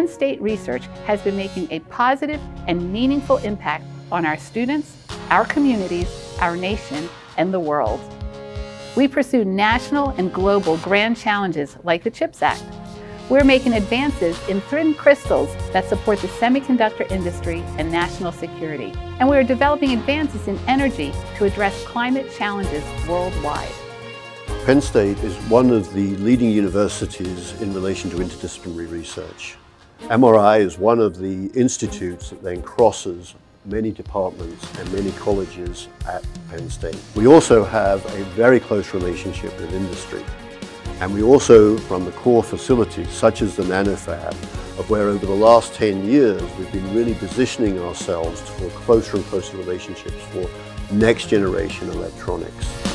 Penn State research has been making a positive and meaningful impact on our students, our communities, our nation, and the world. We pursue national and global grand challenges like the CHIPS Act. We're making advances in thin crystals that support the semiconductor industry and national security. And we are developing advances in energy to address climate challenges worldwide. Penn State is one of the leading universities in relation to interdisciplinary research. MRI is one of the institutes that then crosses many departments and many colleges at Penn State. We also have a very close relationship with industry. And we also run the core facilities, such as the NanoFab, of where over the last 10 years we've been really positioning ourselves for closer and closer relationships for next generation electronics.